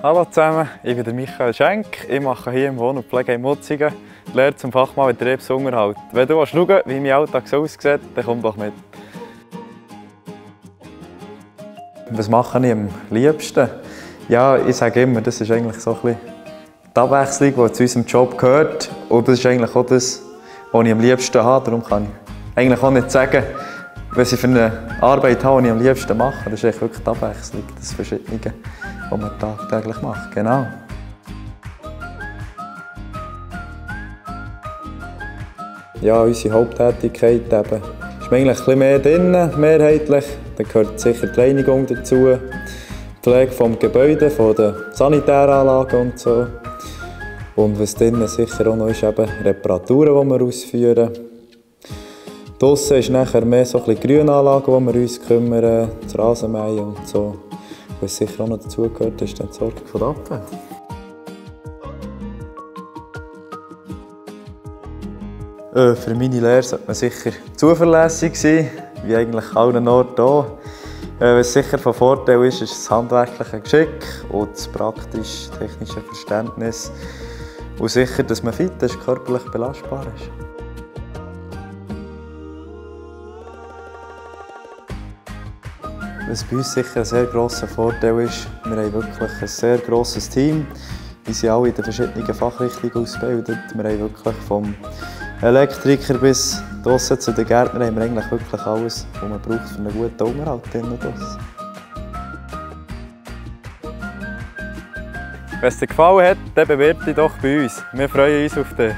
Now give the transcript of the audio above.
Hallo zusammen, ich bin Michael Schenk. Ich mache hier im Wohn- und Pflegeheim Mutzingen die Lehre zum Fachmann Betriebsunterhalt. Wenn du schauen wie mein Alltag so aussieht, dann komm doch mit. Was mache ich am liebsten? Ja, ich sage immer, das ist eigentlich so ein bisschen die Abwechslung, die zu unserem Job gehört. Und das ist eigentlich auch das, was ich am liebsten habe. Darum kann ich eigentlich auch nicht sagen, was ich für eine Arbeit habe, die ich am liebsten mache. Das ist eigentlich wirklich die Abwechslung, das Verschiedene, was man tagtäglich macht. Genau. Ja, unsere Haupttätigkeit eben, ist eigentlich ein mehr drin, mehrheitlich. Da gehört sicher die Reinigung dazu, die Pflege des Gebäudes, von den Sanitäranlagen und so. Und was drinnen sicher auch noch ist, eben Reparaturen, die wir ausführen. Draussen ist nachher mehr so ein bisschen Grünanlagen, um wir uns kümmern, das Rasenmähen und so. Was sicher auch noch dazu gehört, ist die Entsorgung der Abfälle. Äh, für meine Lehre sollte man sicher zuverlässig sein, wie eigentlich allen Orten auch. Äh, was sicher von Vorteil ist, ist das handwerkliche Geschick und das praktisch-technische Verständnis. Und sicher, dass man fit ist, körperlich belastbar ist. Was bei uns sicher ein sehr grosser Vorteil ist, wir haben wirklich ein sehr grosses Team. Wir sind alle in den verschiedenen Fachrichtungen ausgebildet. Wir haben wirklich vom Elektriker bis draussen zu den Gärtnern haben wir eigentlich wirklich alles, was man braucht für einen guten Unterhalt drinnen Wenn es dir gefallen hat, dann bewirb dich doch bei uns. Wir freuen uns auf dich.